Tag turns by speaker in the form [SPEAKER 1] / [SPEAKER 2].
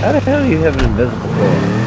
[SPEAKER 1] How the hell do you have an invisible car?